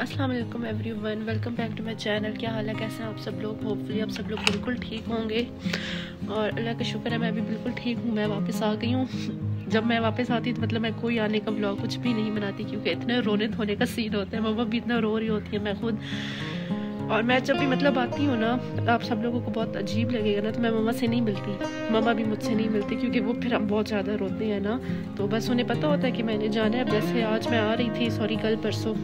अस्सलाम वालेकुम everyone welcome back to my channel क्या हाल है? कैसे हैं आप सब लोग? होपफुली आप सब लोग बिल्कुल ठीक होंगे। और अल्लाह का शुक्र है, मैं भी बिल्कुल ठीक हूँ। मैं वापस आ गई हूँ। जब मैं वापस आती तो मतलब मैं कोई आने का ब्लॉग कुछ भी नहीं बनाती, क्योंकि इतने रोने धोने का सीन होता है। मम्मा भी इतना रो रही होती है मैं खुद। और मैं जब भी मतलब आती हूँ ना, आप सब लोगों को बहुत अजीब लगेगा ना तो मैं मम्मा से नहीं मिलती। मम्मा भी मुझसे नहीं मिलती, क्योंकि वो फिर बहुत ज़्यादा रोते हैं ना। तो बस उन्हें पता होता है कि मैंने जाना है। जैसे आज मैं आ रही थी सॉरी कल परसों।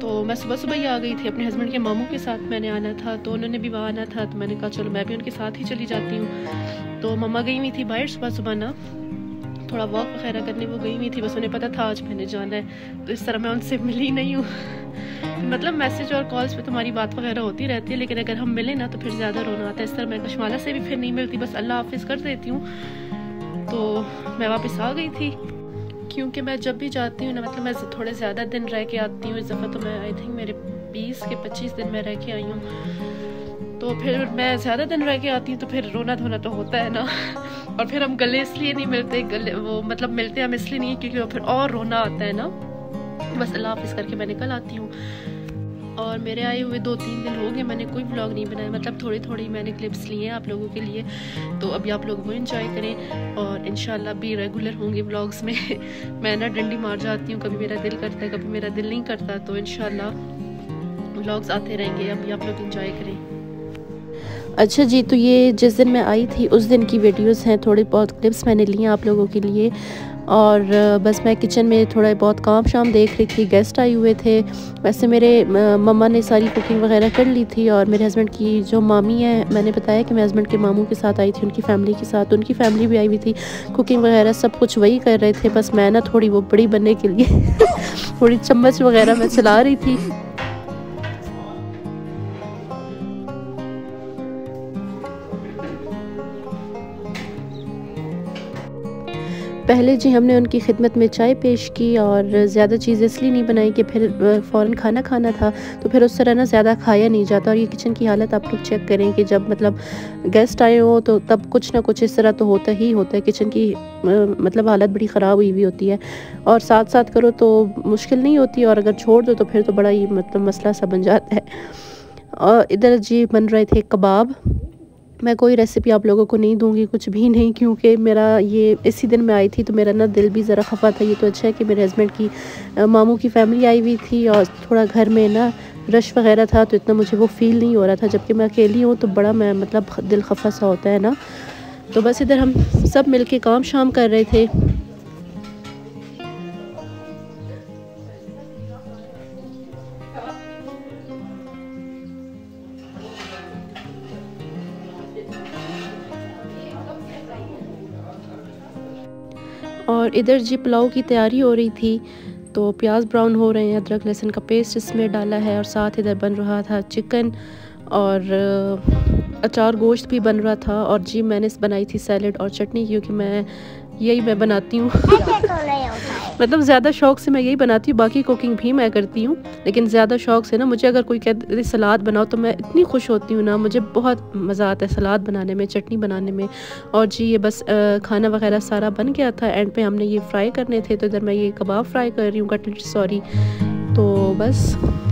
तो मैं सुबह सुबह ही आ गई थी, अपने हस्बैंड के मामू के साथ मैंने आना था तो उन्होंने भी वहाँ आना था तो मैंने कहा, चलो, मैं भी उनके साथ ही चली जाती हूँ। तो मम्मा गई हुई थी बाहर सुबह सुबह ना, थोड़ा वॉक वगैरह करने, वो गई हुई थी, बस उन्हें पता था, आज मैंने जाना है तो इस तरह मैं उनसे मिली नहीं हूँ। मतलब मैसेज और कॉल्स पे तुम्हारी बात वगैरह होती रहती है, लेकिन अगर हम मिले ना तो फिर ज़्यादा रोना आता है। इस तरह मैं कशमाला से भी फिर नहीं मिलती, बस अल्लाह हाफिज़ कर देती हूँ। तो मैं वापस आ गई थी। क्योंकि मैं जब भी जाती हूँ ना मतलब मैं थोड़े ज़्यादा दिन रह के आती हूँ इस दफ़ा तो मैं आई थिंक मेरे बीस के पच्चीस दिन में रह के आई हूँ। तो फिर मैं ज़्यादा दिन रह के आती हूँ तो फिर रोना धोना तो होता है ना। और फिर हम गले इसलिए नहीं मिलते, गले, वो मतलब मिलते हम इसलिए नहीं, क्योंकि फिर और रोना आता है ना। बस अल्लाह हाफिज़ करके मैं निकल आती हूँ। और मेरे आए हुए दो तीन दिन हो गए, मैंने कोई ब्लॉग नहीं बनाया। मतलब थोड़ी थोड़ी मैंने क्लिप्स लिए हैं आप लोगों के लिए। तो अभी आप लोग वो इन्जॉय करें और इन भी रेगुलर होंगे ब्लॉग्स में। मैं ना डंडी मार जाती हूँ, कभी मेरा दिल करता है, कभी मेरा दिल नहीं करता तो इन ब्लॉग्स आते रहेंगे। अभी आप लोग इन्जॉय करें। अच्छा जी तो ये जिस दिन मैं आई थी, उस दिन की वीडियोस हैं, थोड़ी बहुत क्लिप्स मैंने लिए आप लोगों के लिए। और बस मैं किचन में थोड़ा बहुत काम शाम देख रही थी गेस्ट आए हुए थे। वैसे मेरे मम्मा ने सारी कुकिंग वगैरह कर ली थी और मेरे हस्बैंड की जो मामी है, मैंने बताया कि मैं हस्बैंड के मामू के साथ आई थी, उनकी फैमिली के साथ, उनकी फैमिली भी आई हुई थी। कुकिंग वगैरह सब कुछ वही कर रहे थे, बस मैं ना थोड़ी वो बड़ी बनने के लिए थोड़ी चम्मच वगैरह मैं चला रही थी। पहले जी हमने उनकी खिदमत में चाय पेश की और ज़्यादा चीज़ इसलिए नहीं बनाई कि फिर फ़ौर खाना खाना था तो फिर उस तरह ना ज़्यादा खाया नहीं जाता और ये किचन की हालत आप लोग चेक करें कि जब मतलब गेस्ट आए हो तो तब कुछ ना कुछ इस तरह तो होता ही होता है। किचन की मतलब हालत बड़ी ख़राब हुई हुई होती है और साथ साथ करो तो मुश्किल नहीं होती और अगर छोड़ दो तो फिर तो बड़ा ही मतलब मसला सा बन जाता है। और इधर जी बन रहे थे कबाब। मैं कोई रेसिपी आप लोगों को नहीं दूँगी, कुछ भी नहीं, क्योंकि मेरा ये इसी दिन में आई थी तो मेरा ना दिल भी ज़रा खफा था। ये तो अच्छा है कि मेरे हस्बैंड की मामू की फैमिली आई हुई थी और थोड़ा घर में ना रश वगैरह था तो इतना मुझे वो फील नहीं हो रहा था। जबकि मैं अकेली हूँ तो बड़ा मैं मतलब दिल खफा सा होता है ना। तो बस इधर हम सब मिल के काम शाम कर रहे थे। और इधर जी पुलाव की तैयारी हो रही थी तो प्याज ब्राउन हो रहे हैं, अदरक लहसुन का पेस्ट इसमें डाला है और साथ इधर बन रहा था चिकन और अचार गोश्त भी बन रहा था और जी मैंने बनाई थी सैलड और चटनी, क्योंकि मैं यही मैं बनाती हूँ। मतलब ज़्यादा शौक से मैं यही बनाती हूँ, बाकी कुकिंग भी मैं करती हूँ। लेकिन ज़्यादा शौक से ना मुझे अगर कोई कहते सलाद बनाओ तो मैं इतनी खुश होती हूँ ना, मुझे बहुत मज़ा आता है सलाद बनाने में, चटनी बनाने में। और जी ये बस खाना वगैरह सारा बन गया था, एंड पे हमने ये फ्राई करने थे तो इधर मैं ये कबाब फ्राई कर रही हूँ, कटलेट, सॉरी। तो बस।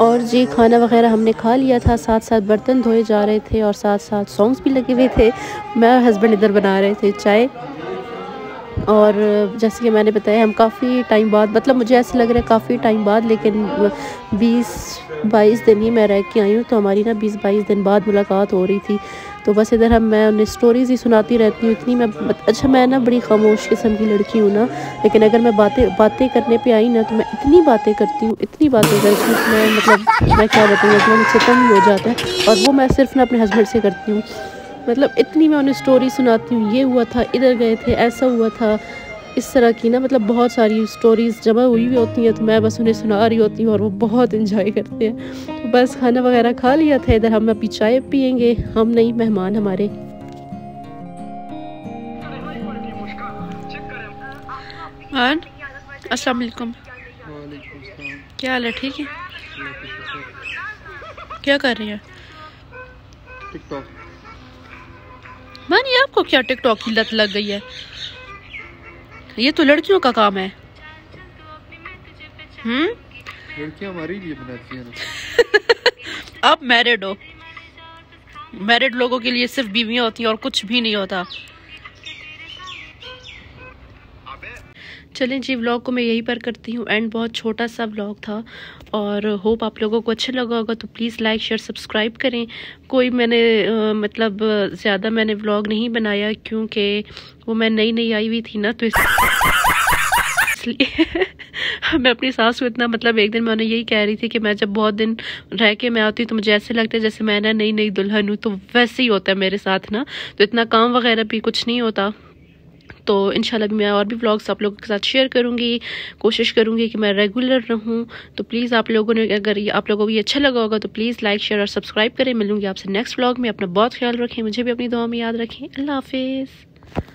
और जी, खाना वगैरह हमने खा लिया था साथ साथ बर्तन धोए जा रहे थे और साथ साथ सॉन्ग्स भी लगे हुए थे। मैं हस्बैंड इधर बना रहे थे चाय। और जैसे कि मैंने बताया, हम काफ़ी टाइम बाद मतलब मुझे ऐसा लग रहा है काफ़ी टाइम बाद, लेकिन बीस बाईस दिन ही मैं रह के आई हूँ तो हमारी ना बीस बाईस दिन बाद मुलाकात हो रही थी। तो बस इधर हम, मैं उन्हें स्टोरीज़ ही सुनाती रहती हूँ, इतनी मैं अच्छा मैं ना बड़ी खामोश किस्म की लड़की हूँ ना, लेकिन अगर मैं बातें बातें करने पे आई ना तो मैं इतनी बातें करती हूँ, इतनी बातें करती हूँ मैं मतलब मैं क्या बताऊँ मतलब मुझसे कम ही हो जाता है, और वो मैं सिर्फ़ ना अपने हस्बैंड से करती हूँ। मतलब इतनी मैं उन्हें स्टोरी सुनाती हूँ, ये हुआ था, इधर गए थे, ऐसा हुआ था, इस तरह की ना मतलब बहुत सारी स्टोरीज़ जमा हुई हुई होती हैं तो मैं बस उन्हें सुना रही होती हूँ, और वो बहुत इन्जॉय करते हैं। बस खाना वगैरह खा लिया था इधर हम अभी चाय पियेंगे। हम नहीं मेहमान हमारे। अस्सलाम वालेकुम क्या हाल है ठीक है? क्या कर रहे हैं? टिकटॉक। मानी आपको क्या टिकटॉक की लत लग गई है? ये तो लड़कियों का काम है। हम्म? लड़कियाँ हमारे लिए बनाती हैं। आप मैरिड हो। मैरिड लोगों के लिए सिर्फ़ बीवियाँ होती हैं और कुछ भी नहीं होता। चलें जी व्लॉग को मैं यहीं पर करती हूँ। एंड बहुत छोटा सा व्लॉग था और होप आप लोगों को अच्छा लगा होगा तो प्लीज़ लाइक शेयर सब्सक्राइब करें। कोई मैंने आ, मतलब ज़्यादा मैंने व्लॉग नहीं बनाया क्योंकि वो मैं नई नई आई हुई थी ना तो इसलिए मैं अपनी सास को इतना मतलब एक दिन मैं उन्हें यही कह रही थी कि मैं जब बहुत दिन रह के मैं आती हूँ तो मुझे ऐसे लगता है जैसे मैं ना नई नई दुल्हन हूँ तो वैसे ही होता है मेरे साथ ना। तो इतना काम वगैरह भी कुछ नहीं होता। तो इनशाला मैं और भी व्लॉग्स आप लोगों के साथ शेयर करूँगी। कोशिश करूँगी कि मैं रेगुलर रहूँ। तो प्लीज़ आप लोगों ने, अगर आप लोगों को ये अच्छा लगा होगा तो प्लीज़ लाइक शेयर और सब्सक्राइब करें। मिलूँगी आपसे नेक्स्ट व्लॉग में। अपना बहुत ख्याल रखें। मुझे भी अपनी दुआ में याद रखें। अल्लाह हाफिज़।